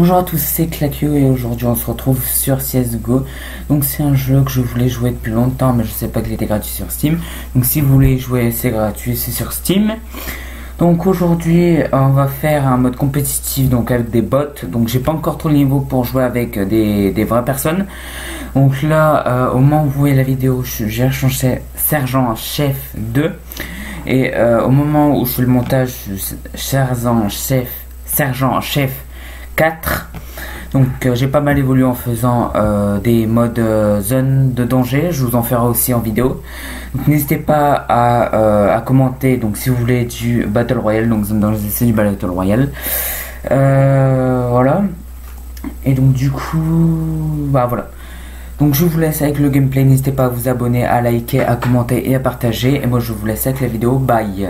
Bonjour à tous, c'est Claquio et aujourd'hui on se retrouve sur CSGO. Donc c'est un jeu que je voulais jouer depuis longtemps mais je sais pas qu'il était gratuit sur Steam. Donc si vous voulez jouer c'est gratuit, c'est sur Steam. Donc aujourd'hui on va faire un mode compétitif donc avec des bots. Donc j'ai pas encore trop le niveau pour jouer avec des, vraies personnes. Donc là euh, au moment où vous voyez la vidéo j'ai changé sergent chef 2. Et euh, au moment où je fais le montage sergent chef sergent chef 4. Donc euh, j'ai pas mal évolué en faisant euh, des modes euh, zone de danger, je vous en ferai aussi en vidéo. Donc n'hésitez pas à, commenter, donc si vous voulez du Battle Royale, donc zone de danger c'est du Battle Royale. voilà. Et donc du coup, bah voilà. Donc je vous laisse avec le gameplay, n'hésitez pas à vous abonner, à liker, à commenter et à partager. Et moi je vous laisse avec la vidéo, bye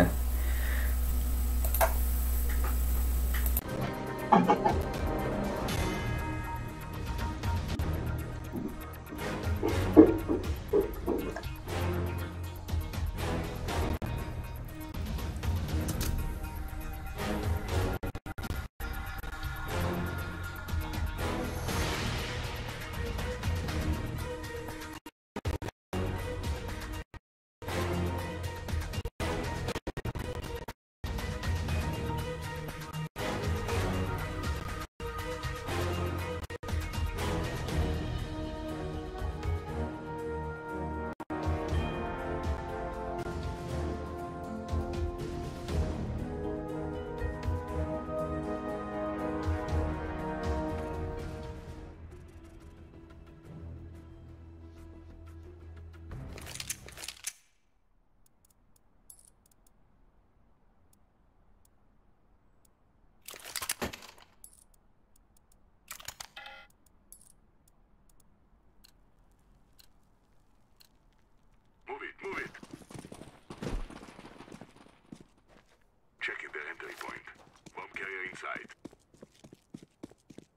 sight.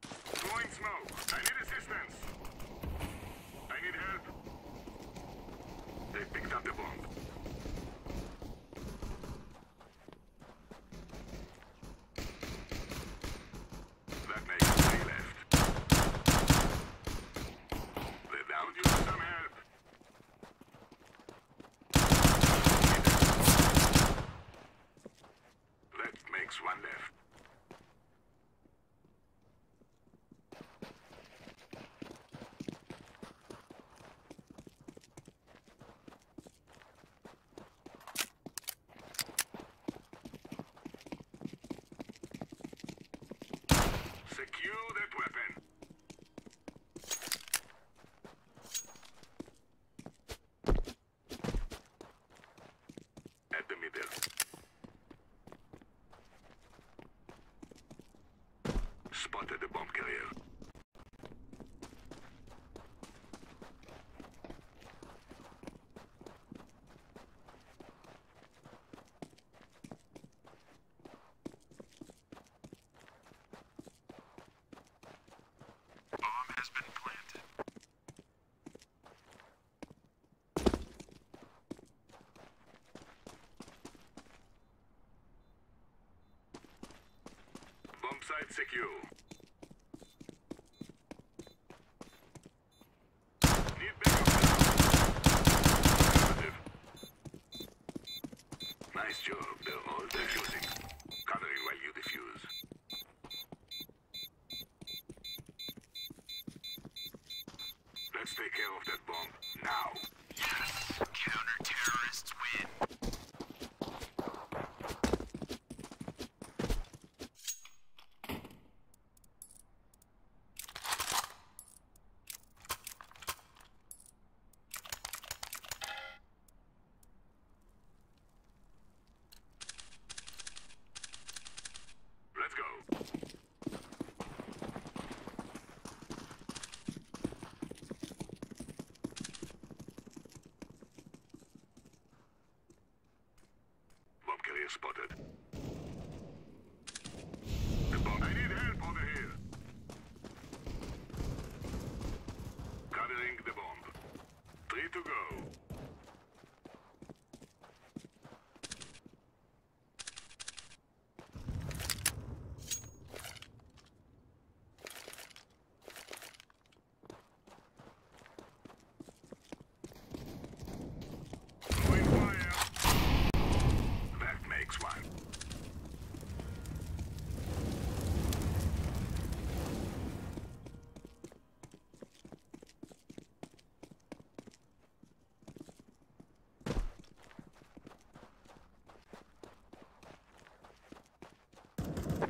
Throwing smoke. I need assistance. I need help. They picked up the bomb. That makes three left. They're down. You some help. That makes one left. Spotted the bomb carrier. Has been planted. Site secure. Take care of that bomb now. spotted.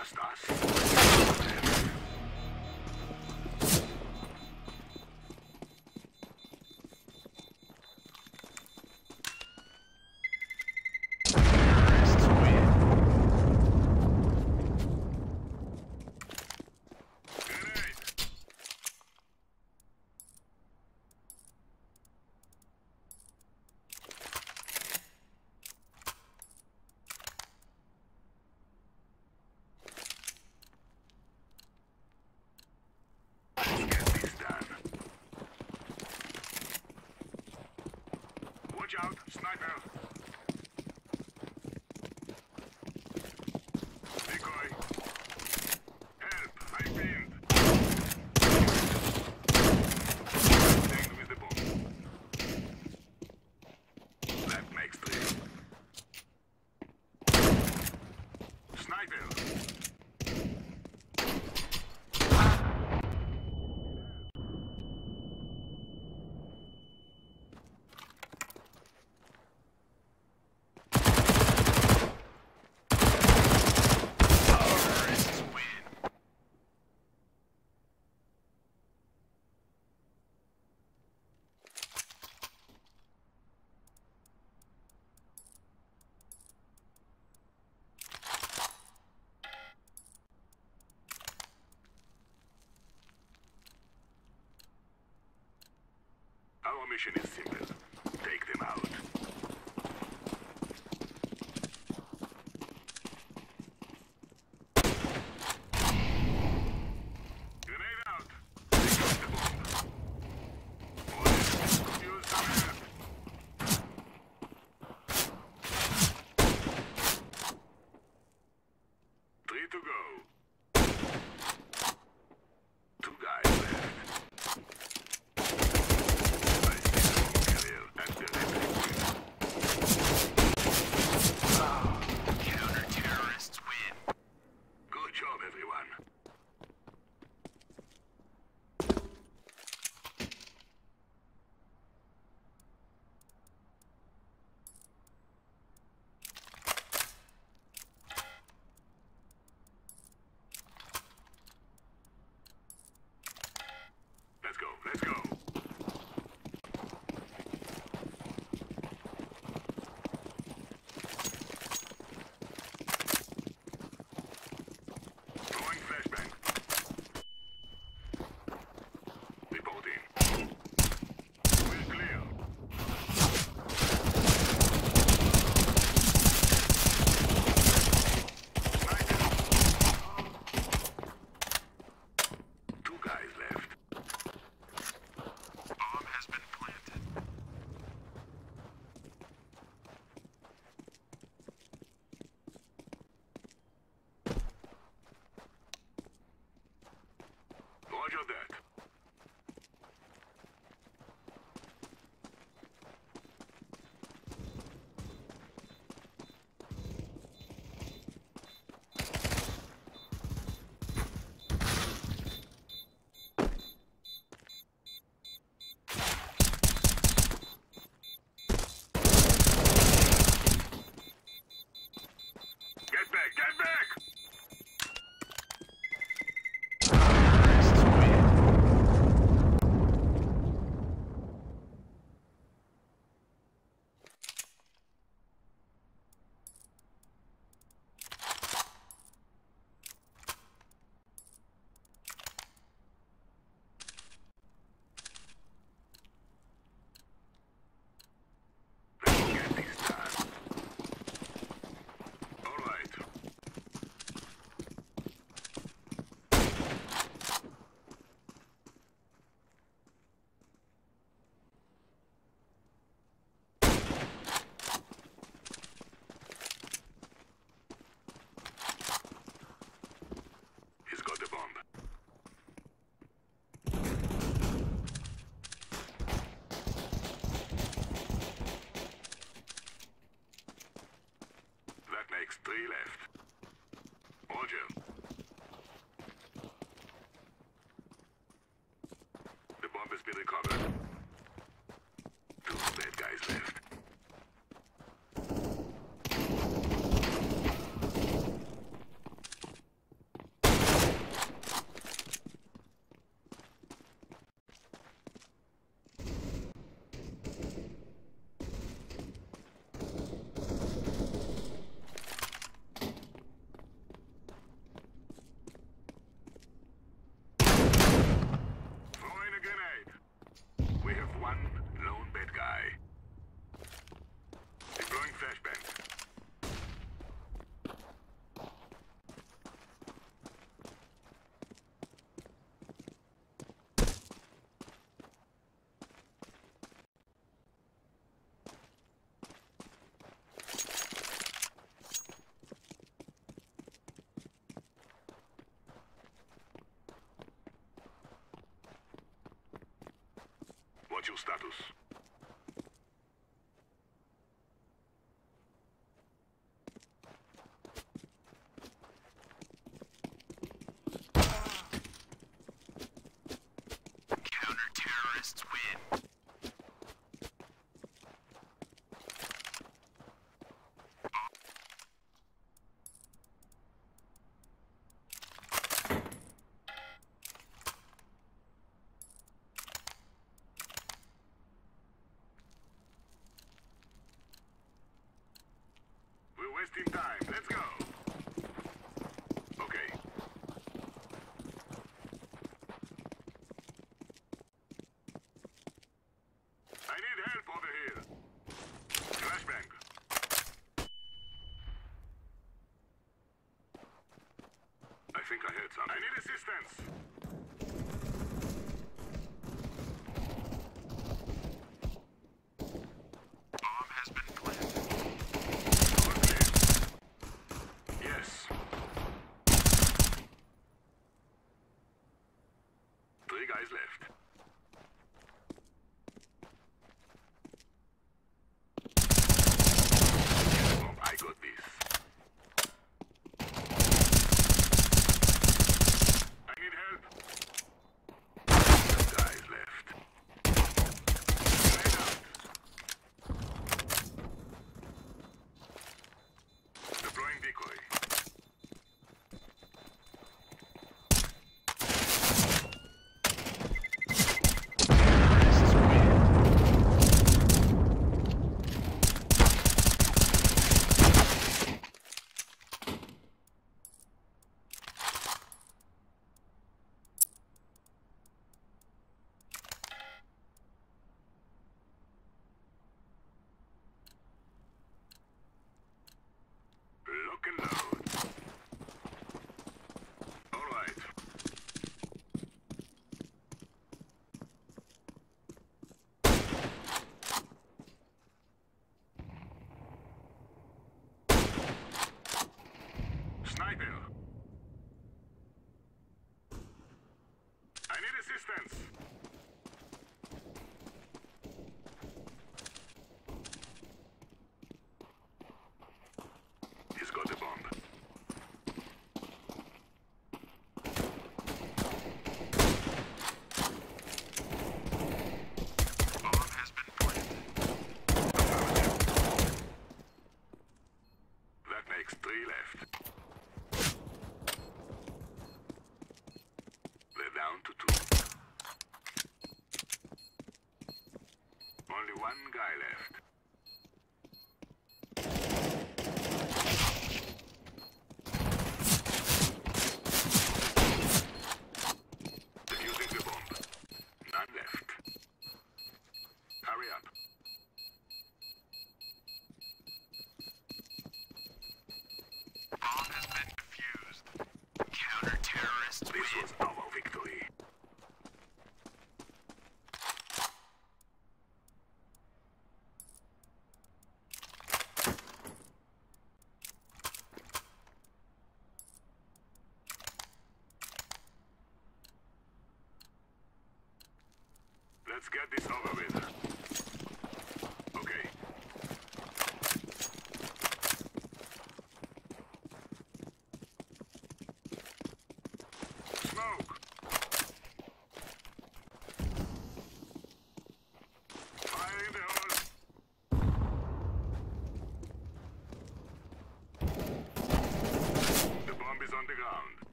just us. Sniper. Our mission is simple. Take them out. go, let's go. be recovered. Two bad guys left. Anote os dados. I need assistance. This was our victory. Let's get this over with.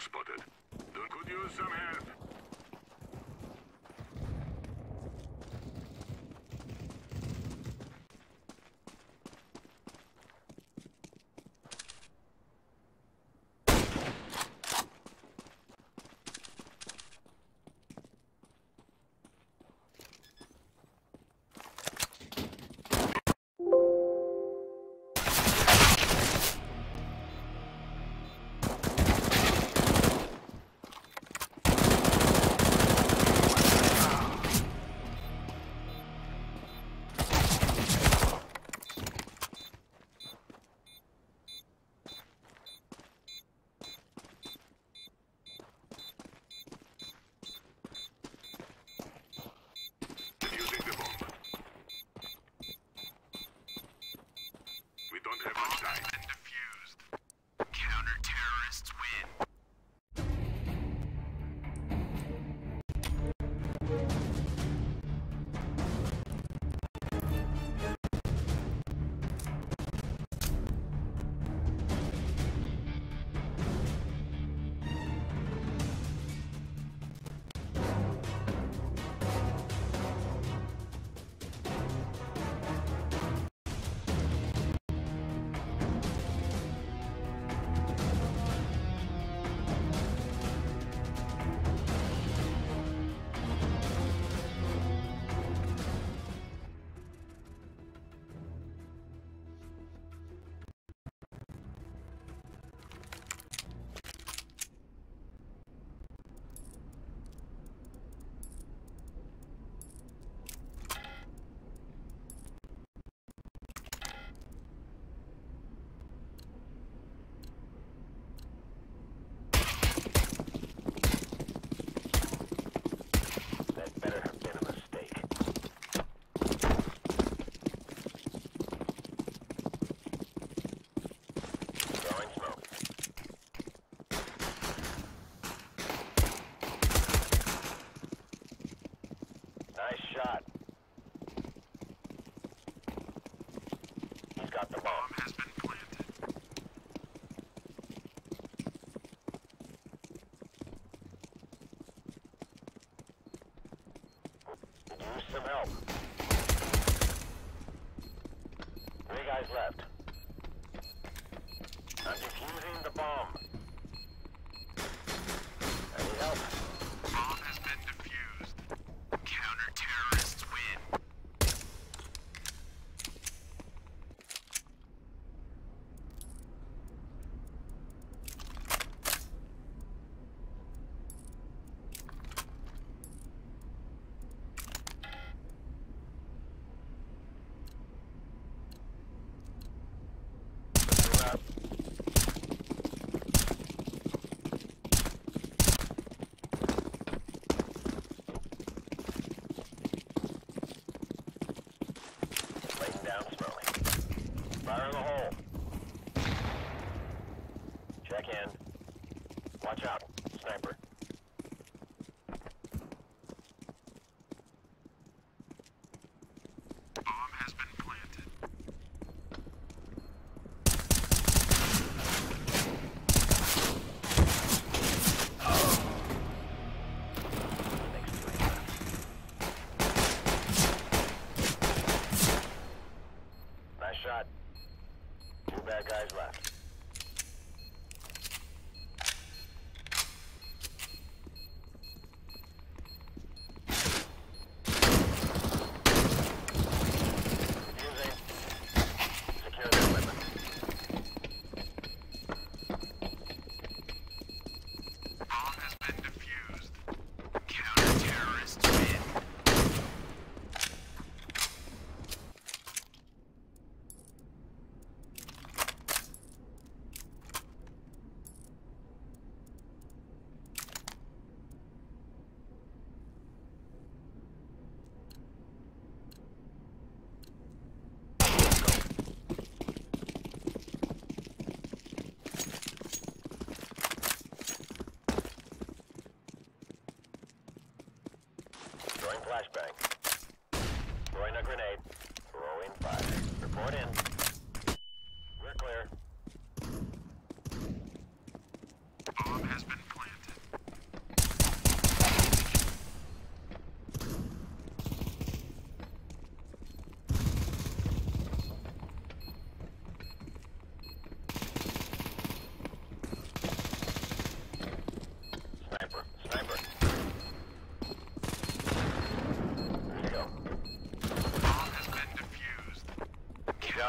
Spotted. Don't could use some help. got the bomb. Has been planted. Guys left. I'm defusing the bomb. Any help?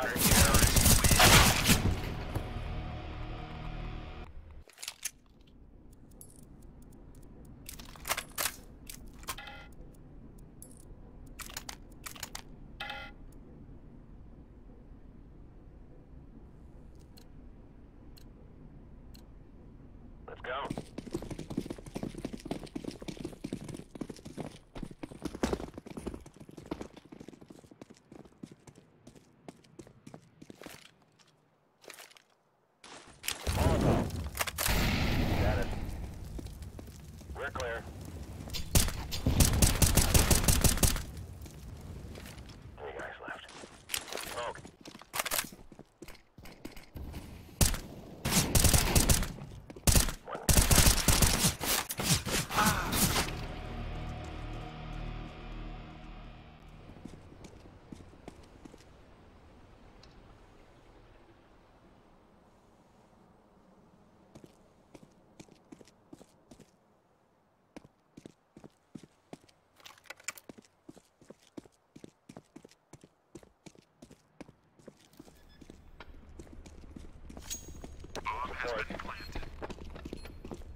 got her.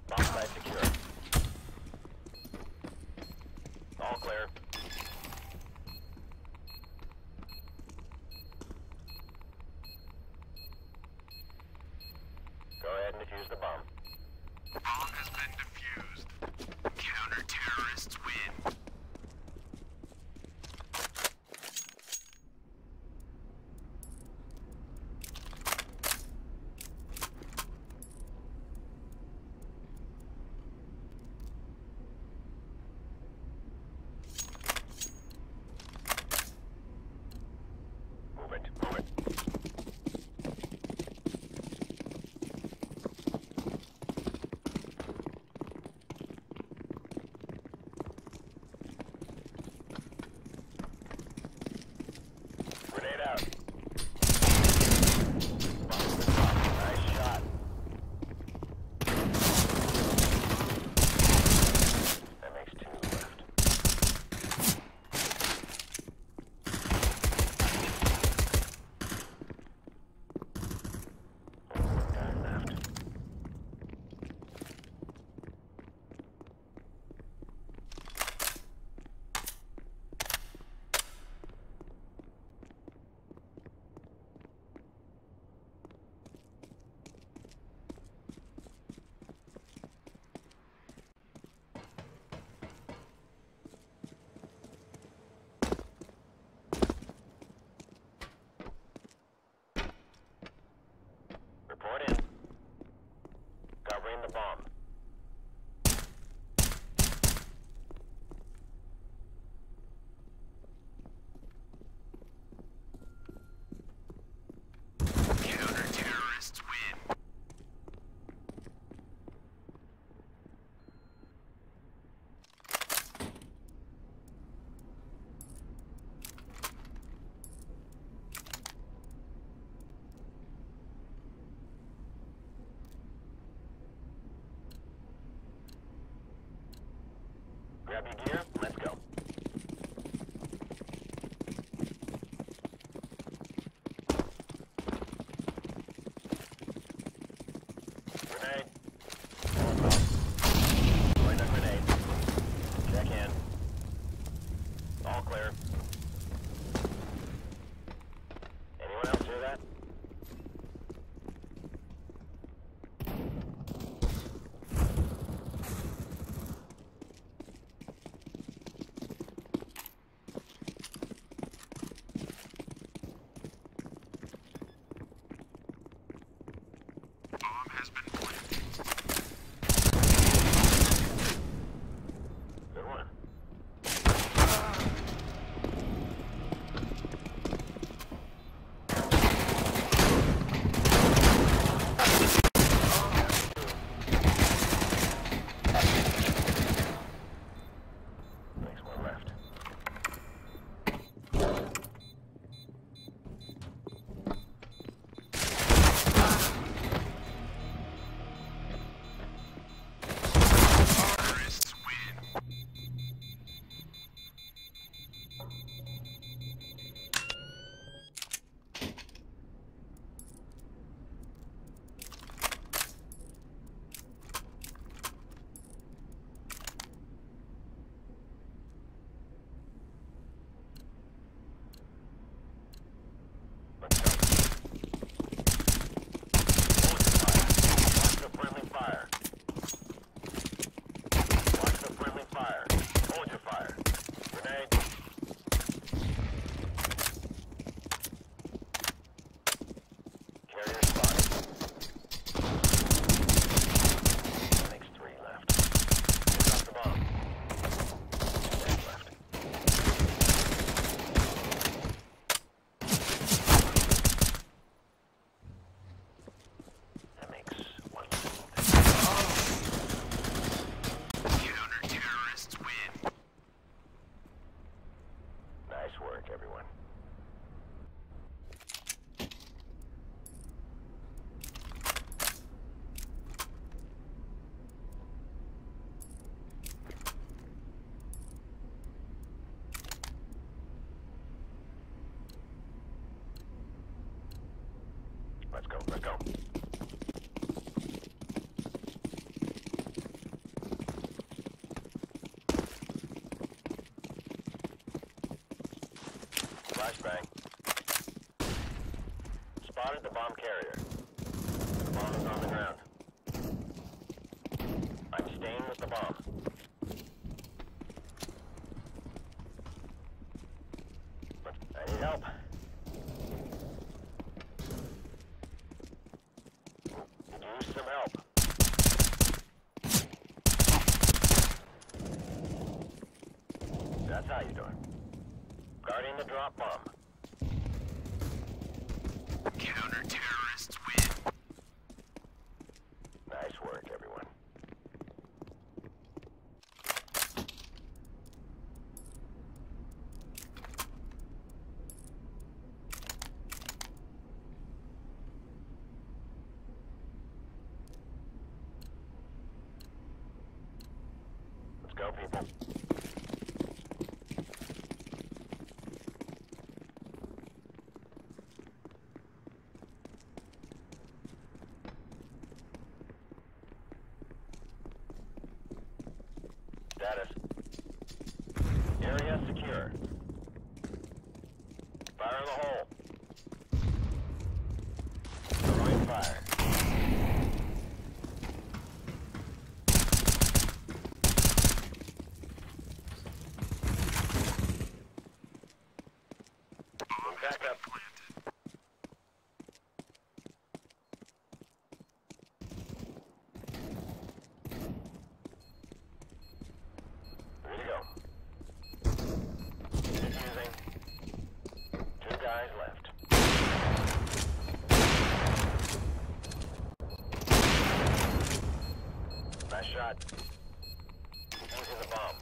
Bomb site secure. All clear. Go ahead and defuse the bomb. Grab your gear. Let's go. go, let go. Flashbang. Spotted the bomb carrier. Sidor. Guarding the drop bomb. Counter-terrorists win. shot. Uses a bomb.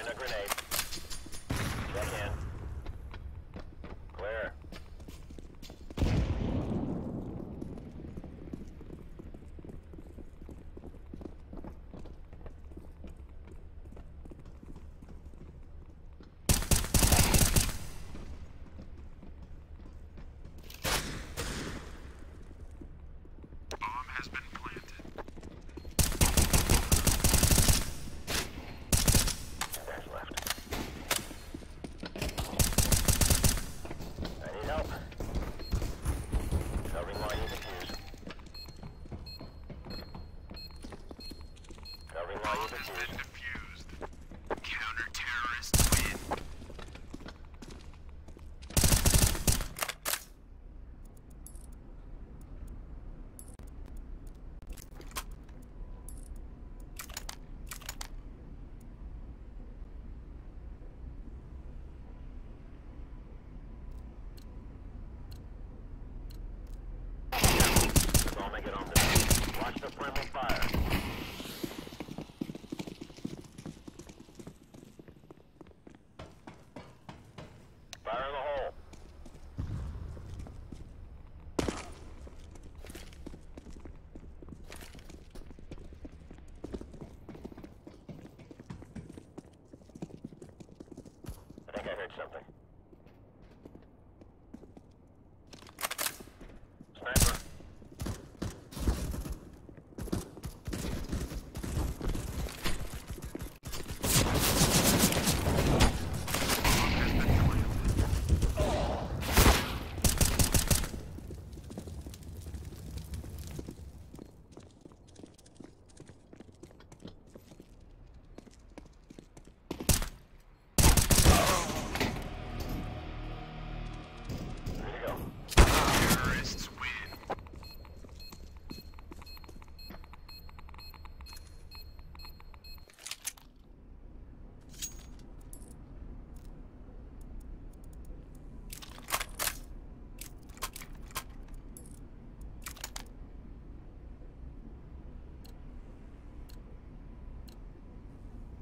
Throwing a grenade.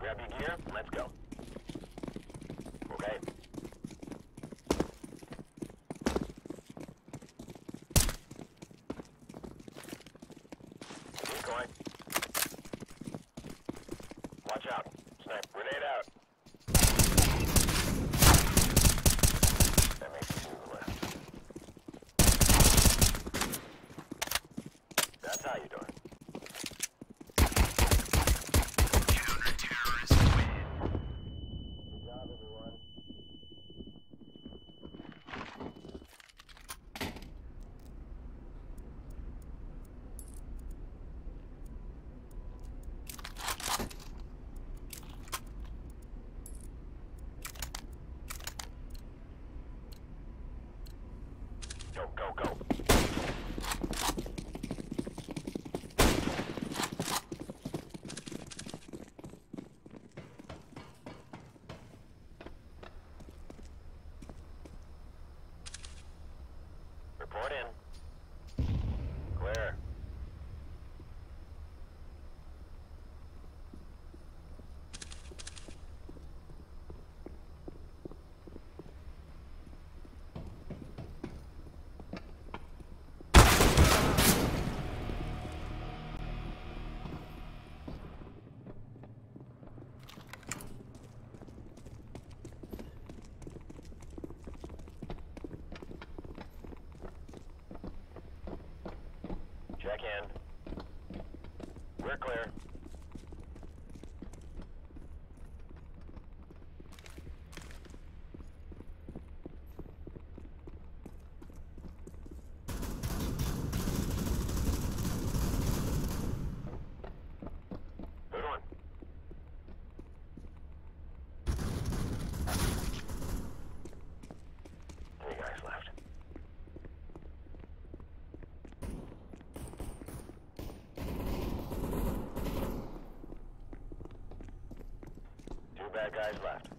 Grab your gear. Let's go. Go, go, go. We're clear. guys left.